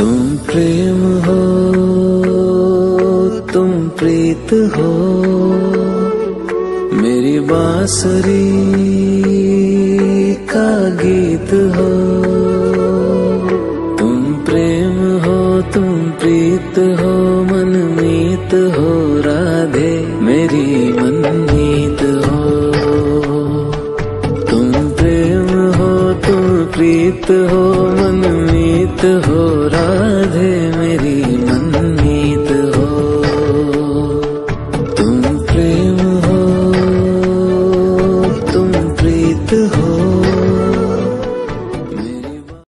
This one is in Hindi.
तुम प्रेम हो, तुम प्रीत हो, मेरी बांसुरी का गीत हो। तुम प्रेम हो, तुम प्रीत हो मनमीत हो, राधे मेरी मनमीत हो। तुम प्रेम हो, तुम प्रीत हो मनमीत हो राधे राधे मेरी मनमीत हो। तुम प्रेम हो तुम प्रीत हो।